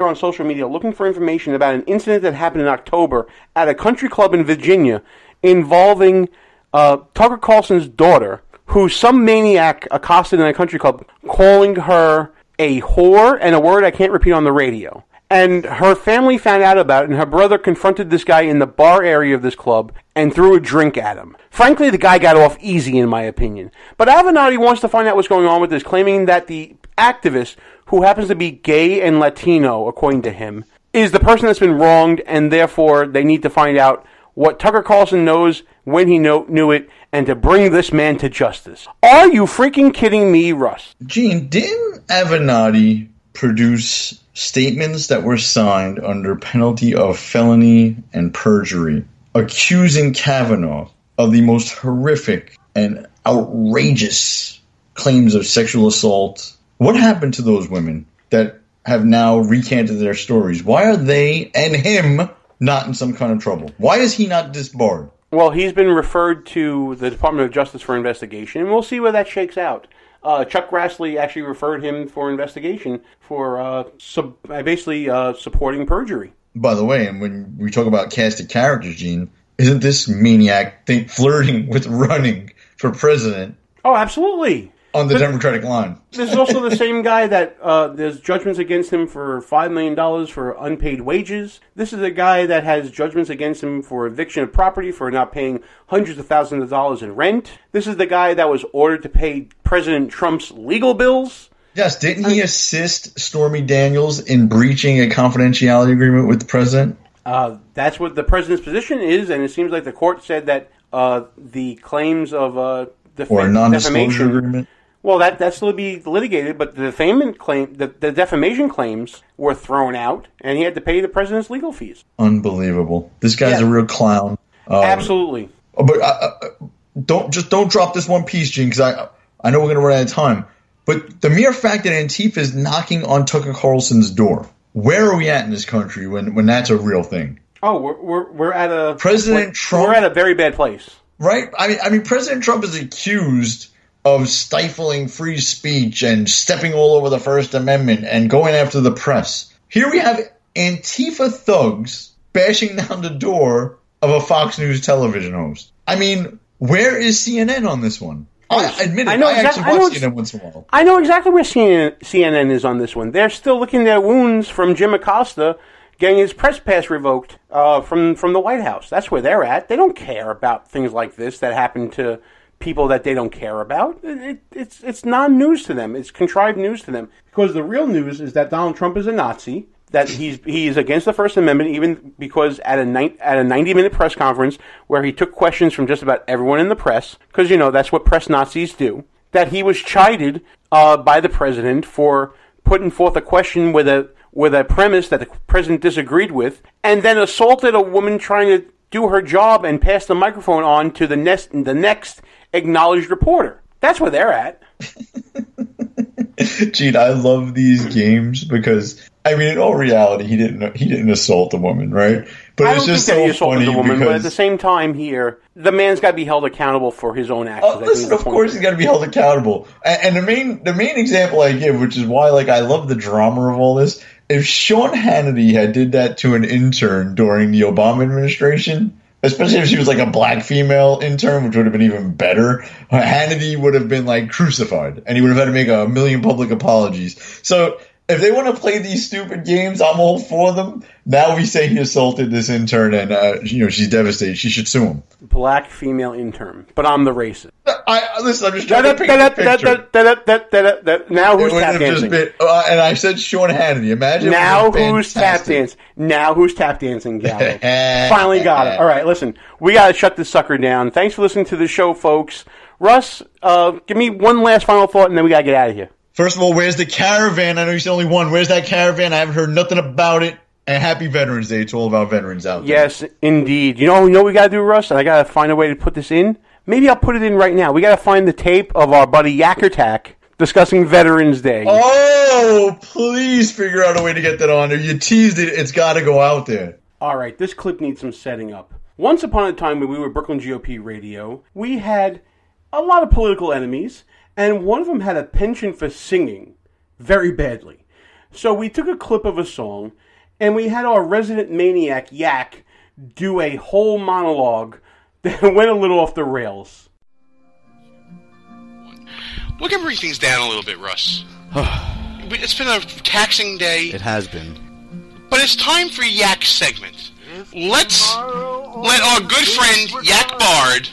on social media looking for information about an incident that happened in October at a country club in Virginia involving uh, Tucker Carlson's daughter, who some maniac accosted in a country club, calling her a whore and a word I can't repeat on the radio. And her family found out about it, and her brother confronted this guy in the bar area of this club and threw a drink at him. Frankly, the guy got off easy, in my opinion. But Avenatti wants to find out what's going on with this, claiming that the activist, who happens to be gay and Latino, according to him, is the person that's been wronged, and therefore they need to find out what Tucker Carlson knows, when he know, knew it, and to bring this man to justice. Are you freaking kidding me, Russ? Gene, didn't Avenatti produce statements that were signed under penalty of felony and perjury, accusing Kavanaugh of the most horrific and outrageous claims of sexual assault? What happened to those women that have now recanted their stories? Why are they and him not in some kind of trouble? Why is he not disbarred? Well, he's been referred to the Department of Justice for investigation, and we'll see where that shakes out. Uh, Chuck Grassley actually referred him for investigation for uh, sub- basically uh, supporting perjury. By the way, and when we talk about casted characters, Gene, isn't this maniac think, flirting with running for president Oh, absolutely. On the But- Democratic line? This is also the same guy that uh, there's judgments against him for five million dollars for unpaid wages. This is a guy that has judgments against him for eviction of property for not paying hundreds of thousands of dollars in rent. This is the guy that was ordered to pay President Trump's legal bills. Yes, didn't he assist Stormy Daniels in breaching a confidentiality agreement with the president? Uh, that's what the president's position is, and it seems like the court said that uh, the claims of uh, def- Or a non-disclosure defamation. agreement? Well, that that still be litigated, but the defamation claim, the, the defamation claims were thrown out, and he had to pay the president's legal fees. Unbelievable. This guy's Yeah. a real clown. Uh, Absolutely. But uh, uh, don't just don't drop this one piece, Gene, because I I know we're going to run out of time. But the mere fact that Antifa is knocking on Tucker Carlson's door, where are we at in this country when when that's a real thing? Oh, we're we're, we're at a President we're, Trump- We're at a very bad place. right? I mean, I mean, President Trump is accused of stifling free speech and stepping all over the First Amendment and going after the press. Here we have Antifa thugs bashing down the door of a Fox News television host. I mean, where is CNN on this one? I admit it. I I, know exact- actually I know watch CNN once in a while. I know exactly where CNN, CNN is on this one. They're still licking their wounds from Jim Acosta getting his press pass revoked uh, from from the White House. That's where they're at. They don't care about things like this that happen to people that they don't care about. It, it, it's it's non-news to them. It's contrived news to them because the real news is that Donald Trump is a Nazi. That he's he's against the First Amendment, even because at a ni- at a ninety minute press conference where he took questions from just about everyone in the press, because you know that's what press Nazis do that he was chided uh, by the president for putting forth a question with a with a premise that the president disagreed with, and then assaulted a woman trying to do her job and pass the microphone on to the next the next acknowledged reporter. That's where they're at. Gene, I love these games because I mean, in all reality, he didn't he didn't assault a woman, right? But I it's just think that he so funny the woman, but at the same time, here the man's got to be held accountable for his own actions. Uh, listen, of course he's got to be held accountable. And, and the main the main example I give, which is why like I love the drama of all this, if Sean Hannity had did that to an intern during the Obama administration, especially if she was like a black female intern, which would have been even better, Hannity would have been like crucified, and he would have had to make a million public apologies. So. If they want to play these stupid games, I'm all for them. Now we say he assaulted this intern, and uh, you know she's devastated. She should sue him. Black female intern, but I'm the racist. I listen. I'm just trying to paint picture. Now who's tap dancing? been, uh, and I said Sean Hannity. Imagine. Now who's tap dancing? Now who's tap dancing, Gallo? Finally got it. All right, listen, we got to shut this sucker down. Thanks for listening to the show, folks. Russ, uh, give me one last final thought, and then we got to get out of here. First of all, where's the caravan? I know you said only one. Where's that caravan? I haven't heard nothing about it. And happy Veterans Day to all of our veterans out there. Yes, indeed. You know, you know what we got to do, Russ, and I got to find a way to put this in. Maybe I'll put it in right now. We got to find the tape of our buddy Yak Attack discussing Veterans Day. Oh, please figure out a way to get that on there. You teased it. It's got to go out there. All right, this clip needs some setting up. Once upon a time, when we were Brooklyn GOP Radio, we had a lot of political enemies, and one of them had a penchant for singing very badly. So we took a clip of a song, and we had our resident maniac Yak do a whole monologue that went a little off the rails. We're gonna bring things down a little bit, Russ. it's been a taxing day, It has been. but it's time for Yak segment. Let's let our good friend Yak Bard.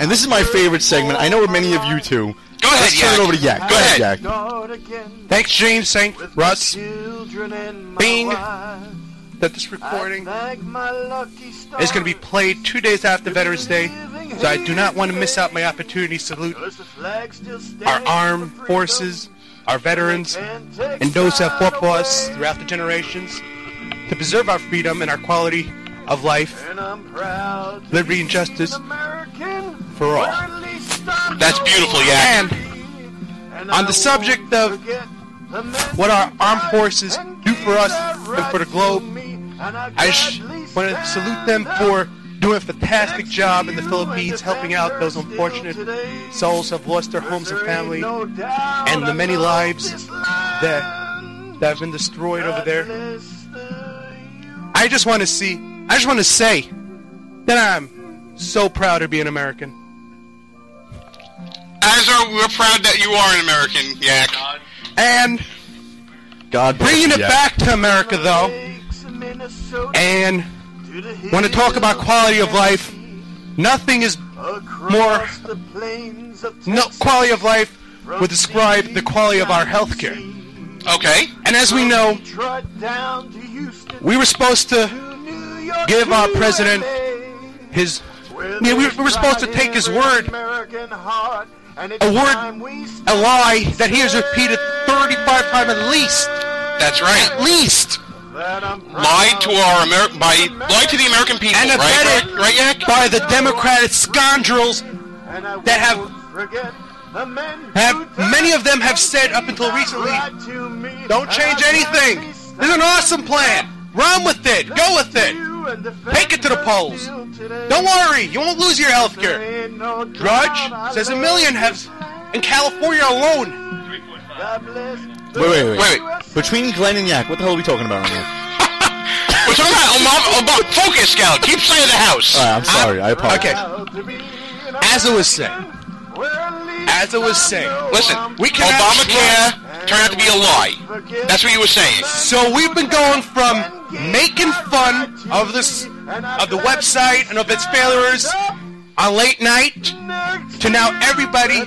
And this is my favorite segment. I know many of you too. Go ahead, Let's turn it over to Yak. Go Go ahead, ahead. Yak. Thanks, James. Thank Russ. Being that this recording is going to be played two days after Veterans Day, so I do not want to miss out my opportunity to salute our armed forces, our veterans, and those who have fought for us throughout the generations to preserve our freedom and our quality of life, liberty, and justice for all. That's beautiful, Yak. And on the subject of what our armed forces do for us and for the globe, I want to salute them for doing a fantastic job in the Philippines, helping out those unfortunate souls who have lost their homes and family, and the many lives that that have been destroyed over there. I just want to see, I just want to say that I'm so proud to be an American. As are we're proud that you are an American, Yak. And God bringing it Yak. back to America, though, and when I talk about quality of life, nothing is more no quality of life would describe the quality of our health care. Okay. And as we know, we were supposed to give our president his. Yeah, we, we were supposed to take his word, a word, a lie that he has repeated 35 times at least. That's right. At least. Lied to our Amer- by lied to the American people, And right? abetted Right, right, Yak? by the Democratic scoundrels that have have many of them have said up until recently, don't change anything. This is an awesome plan. Run with it. Go with it. Take it to the polls. Don't worry, you won't lose your health care. Drudge says a million have in California alone. Wait, wait, wait, Wait, wait. Between Glenn and Yak, what the hell are we talking about right now? We're talking about, about, about Focus Scout. Keep saying the house. Alright, I'm sorry. I apologize. Okay. As I was saying, as I was saying, Listen, We cannot Obamacare turned out to be a lie. That's what you were saying. So we've been going from making fun of this of the website and of its failures on late night to now everybody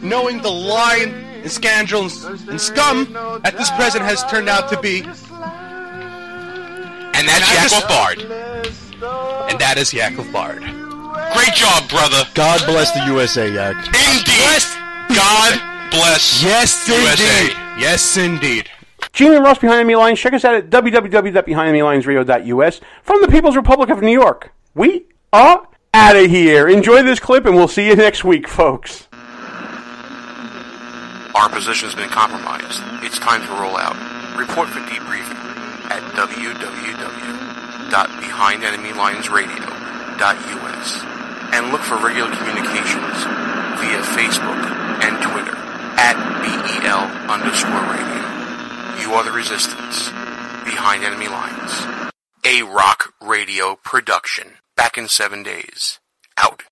knowing the lie and, and scandal and, and scum that this president has turned out to be. And that's And I Yak just- Bard. And that is Yakov Bard. Great job, brother. God bless the USA, Yak. Indeed. God bless Yes, USA. indeed. Yes, indeed. Gene and Ross Behind Enemy Lines. Check us out at www.behindenemylinesradio.us. From the People's Republic of New York, we are out of here. Enjoy this clip, and we'll see you next week, folks. Our position's been compromised. It's time to roll out. Report for debriefing at www.behindenemylinesradio.us and look for regular communications via Facebook and Twitter at BEL underscore radio. You are the resistance. Behind Enemy Lines. A rock radio production. Back in seven days. Out.